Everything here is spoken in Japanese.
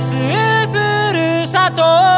すふるさと